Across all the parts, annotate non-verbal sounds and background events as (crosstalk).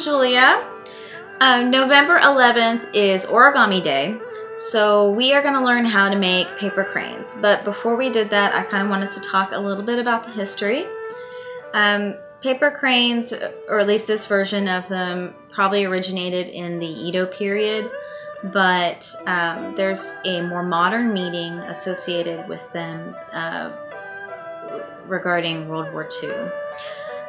Julia. Um, November 11th is Origami Day, so we are going to learn how to make paper cranes. But before we did that, I kind of wanted to talk a little bit about the history. Um, paper cranes, or at least this version of them, probably originated in the Edo period, but um, there's a more modern meaning associated with them uh, regarding World War II.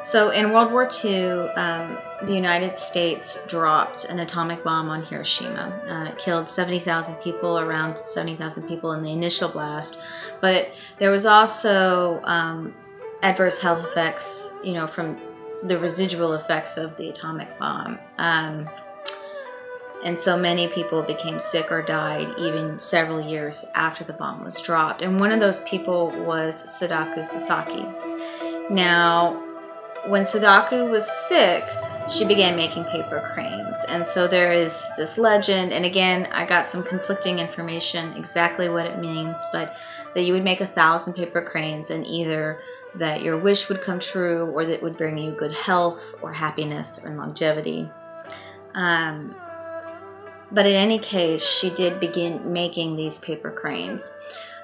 So in World War II, um, the United States dropped an atomic bomb on Hiroshima. Uh, it killed 70,000 people, around 70,000 people in the initial blast. But there was also um, adverse health effects, you know, from the residual effects of the atomic bomb. Um, and so many people became sick or died even several years after the bomb was dropped. And one of those people was Sadako Sasaki. Now, when Sadako was sick, she began making paper cranes. And so there is this legend, and again, I got some conflicting information exactly what it means, but that you would make a thousand paper cranes and either that your wish would come true or that it would bring you good health or happiness or longevity. Um, but in any case, she did begin making these paper cranes.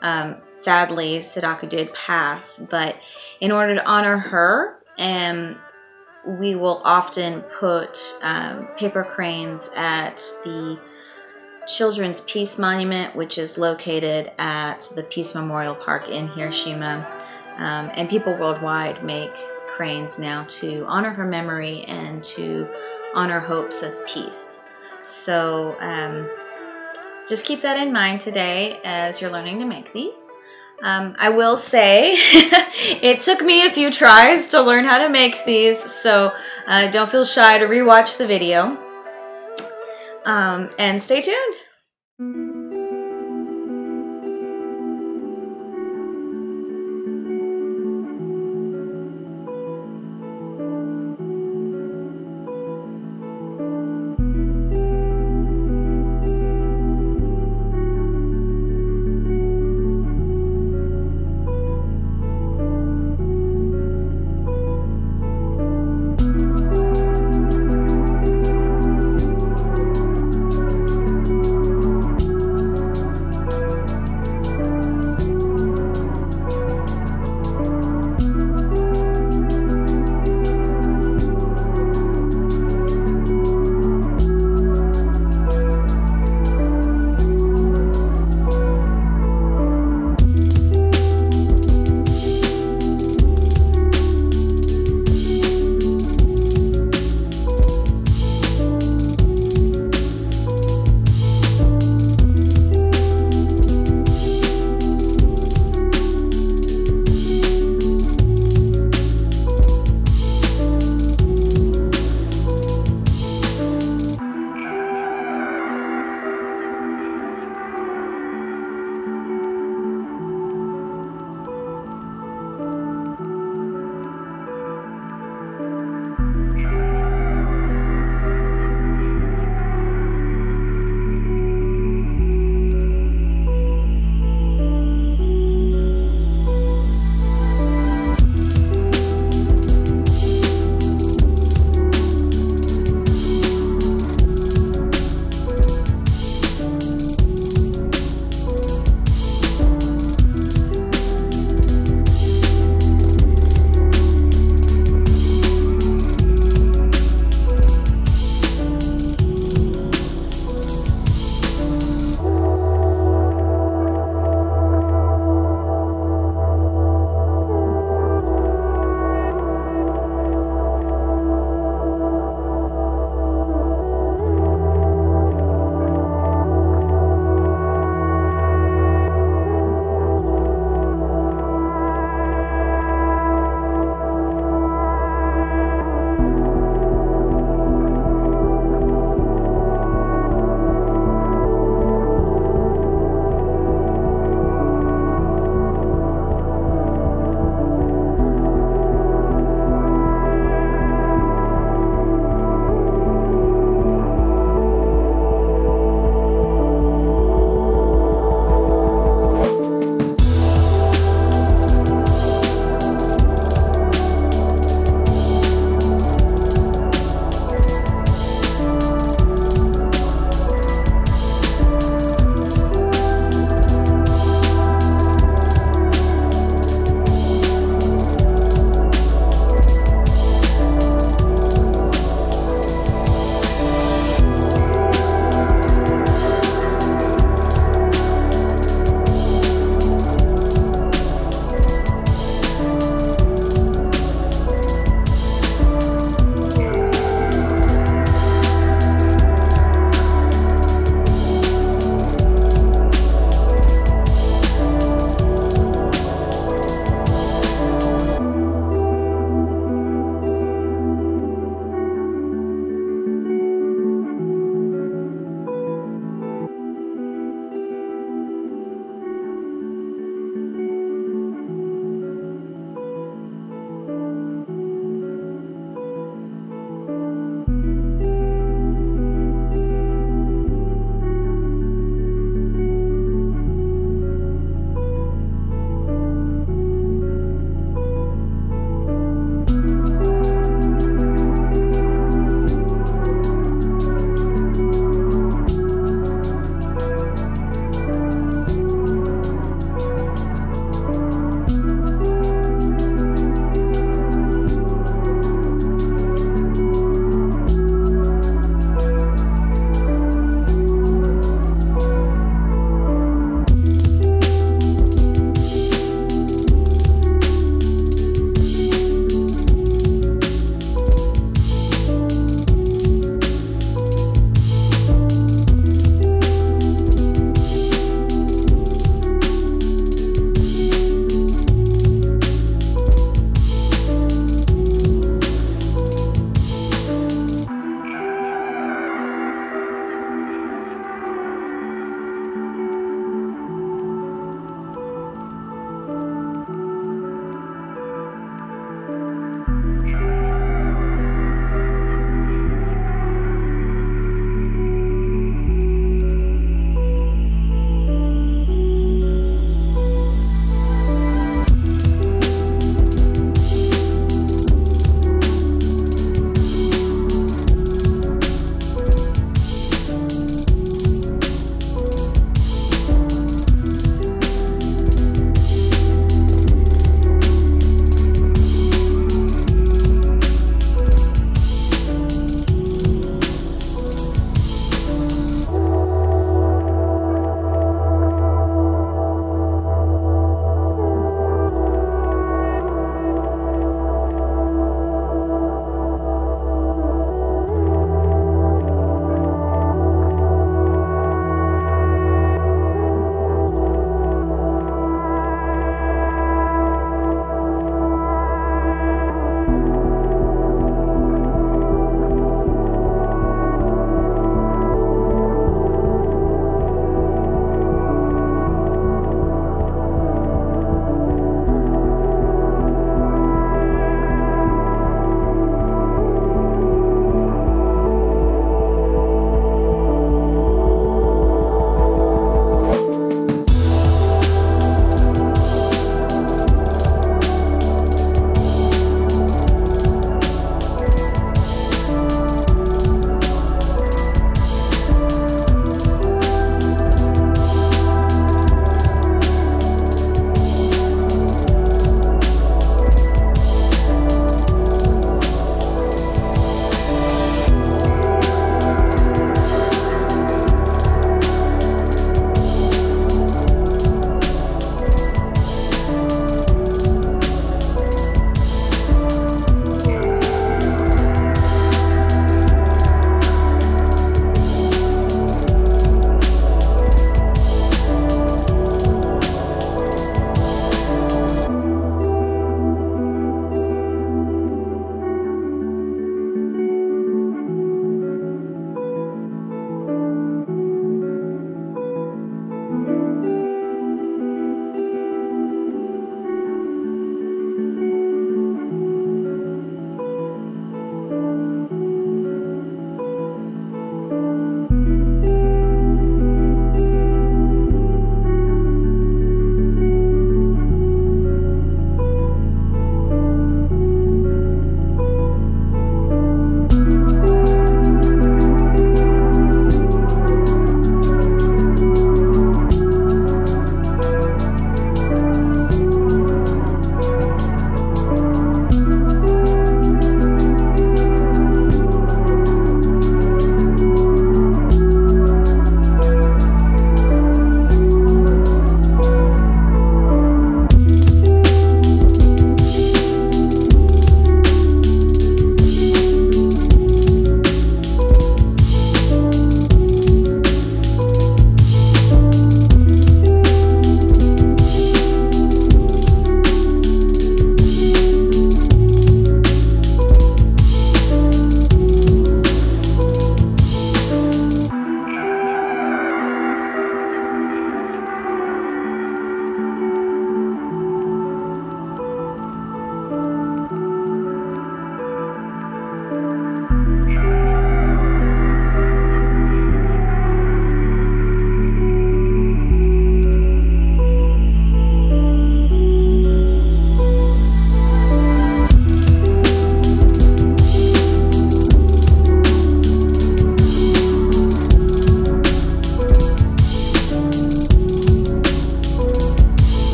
Um, sadly, Sadako did pass, but in order to honor her, and we will often put um, paper cranes at the Children's Peace Monument, which is located at the Peace Memorial Park in Hiroshima. Um, and people worldwide make cranes now to honor her memory and to honor hopes of peace. So um, just keep that in mind today as you're learning to make these. Um, I will say (laughs) it took me a few tries to learn how to make these, so uh, don't feel shy to rewatch the video. Um, and stay tuned.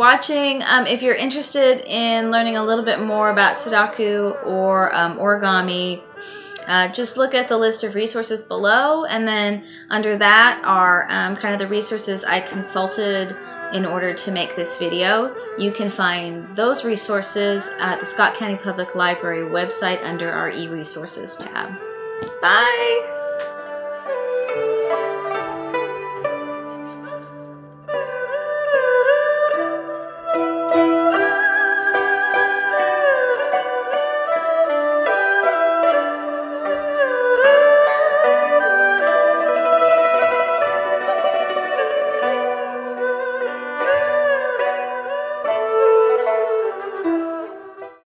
Watching. Um, if you're interested in learning a little bit more about Sadako or um, origami, uh, just look at the list of resources below and then under that are um, kind of the resources I consulted in order to make this video. You can find those resources at the Scott County Public Library website under our e-resources tab. Bye!